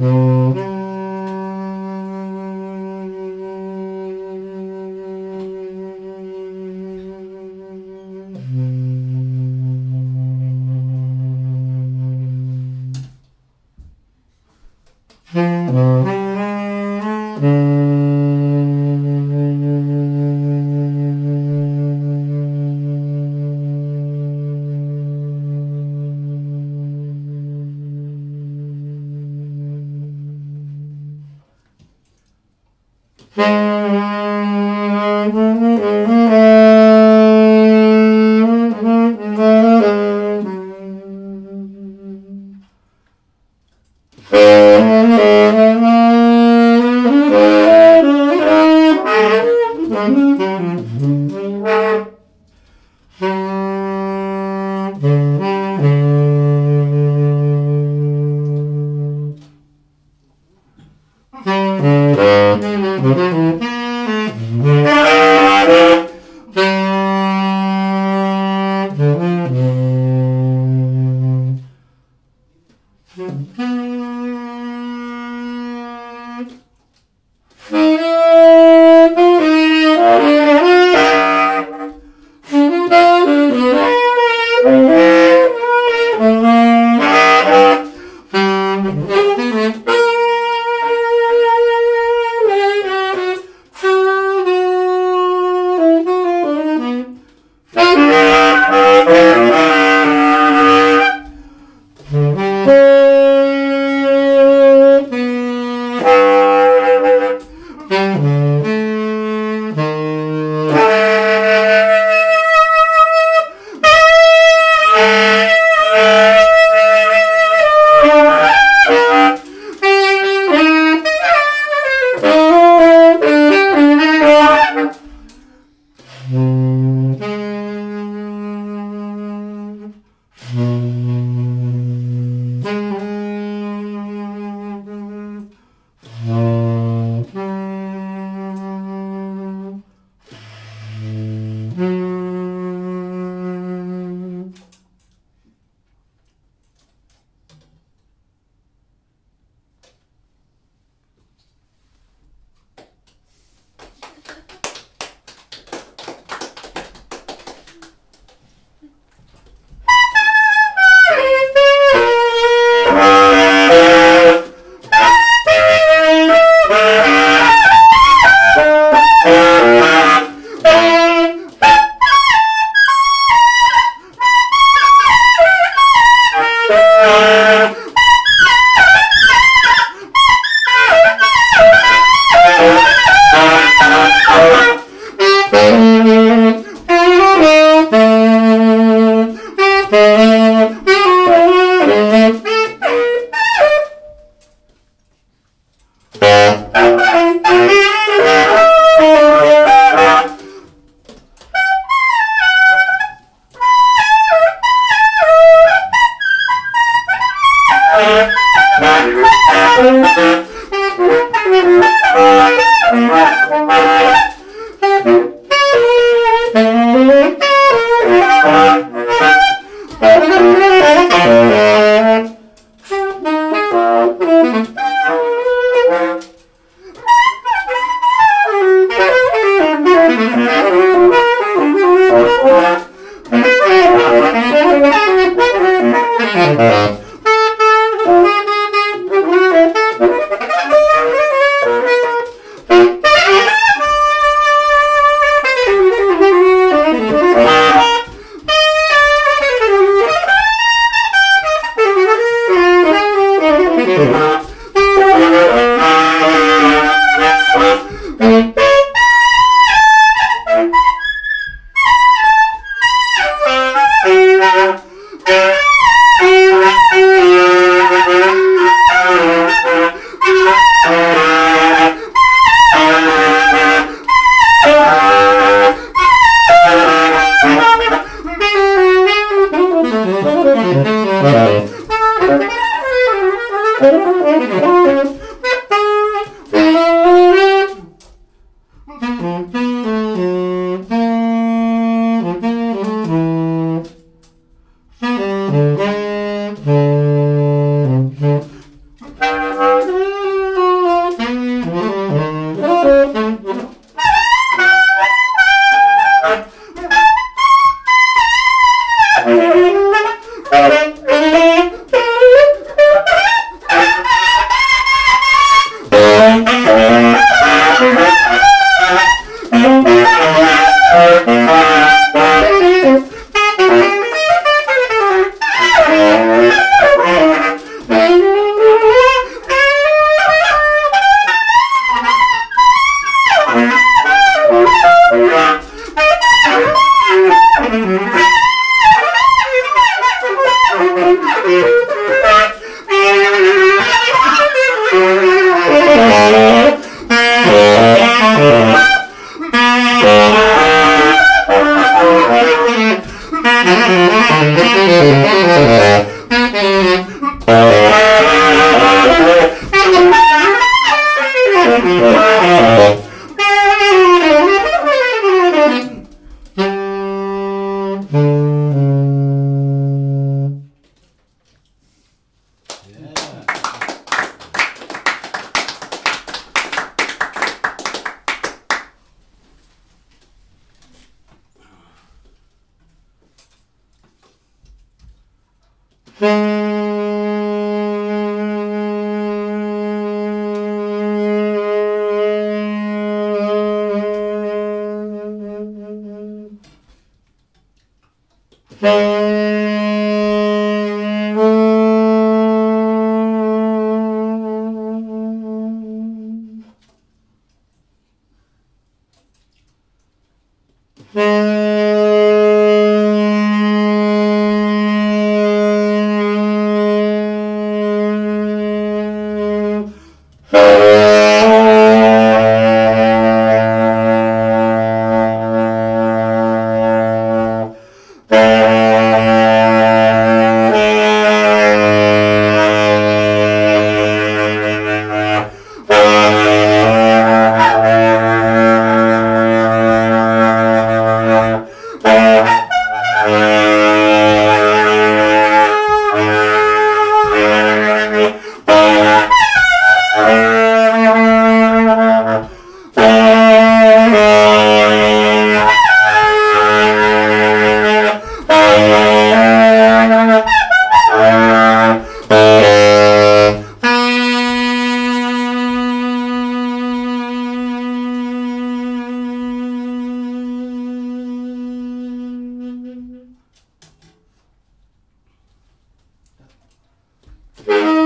Mm-hmm. Thank Thank. Bye. Yeah.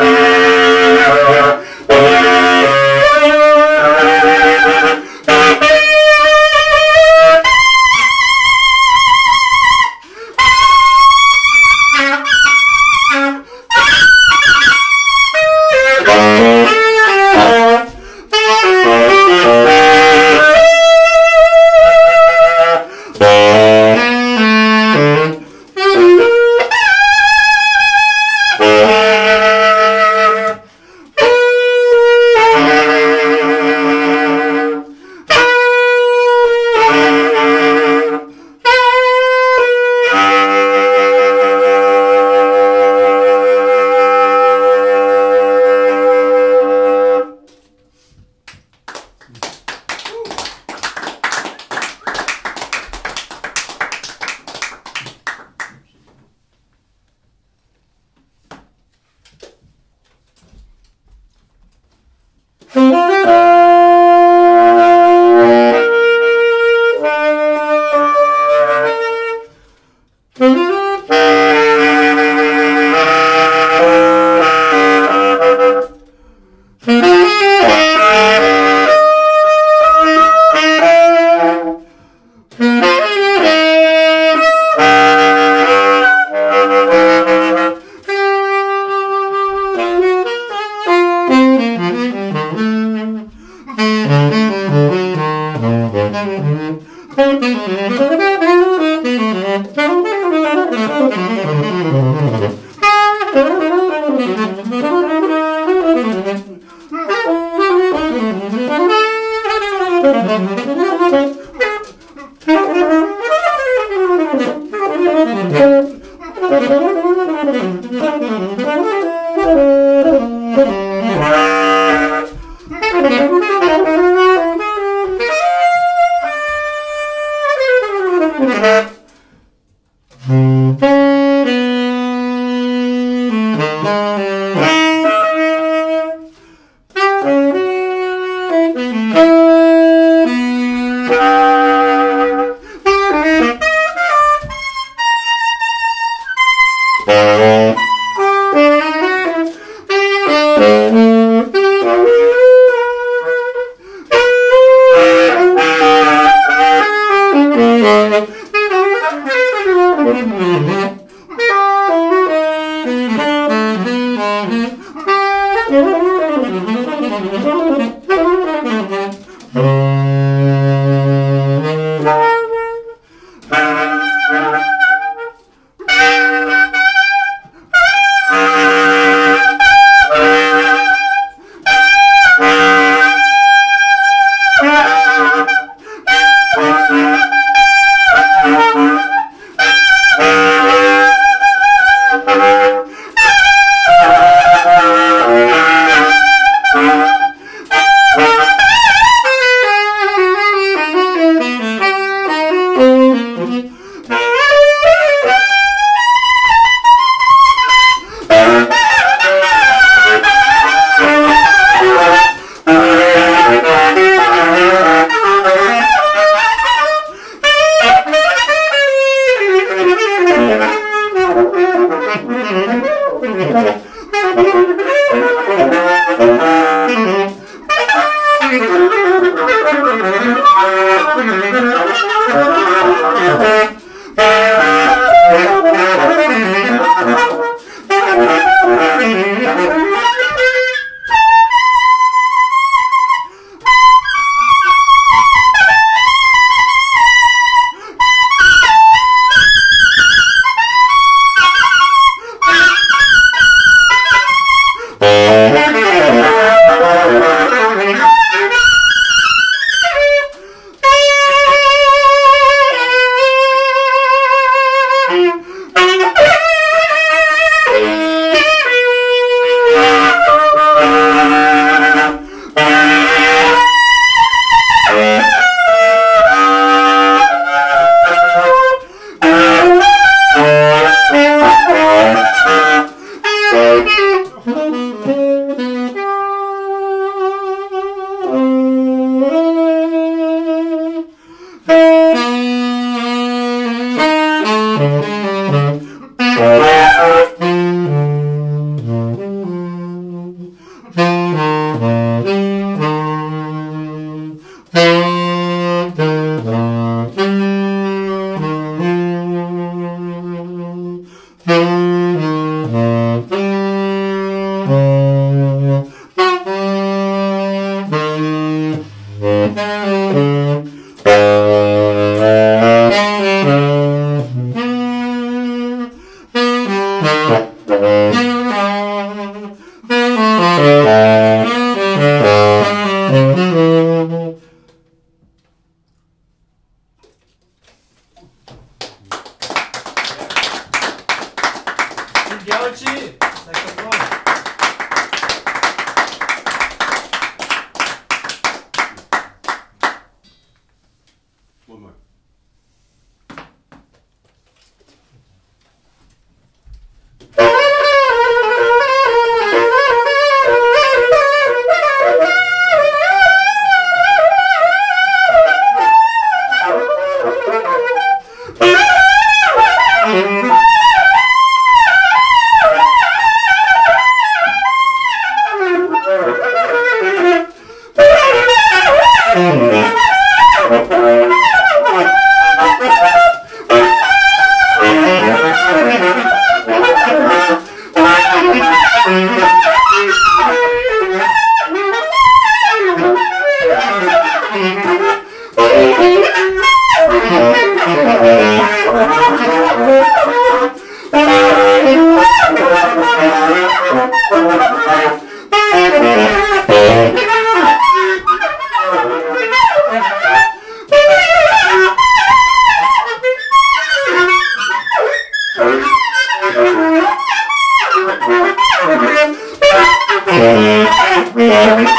Amen. Thank Yeah.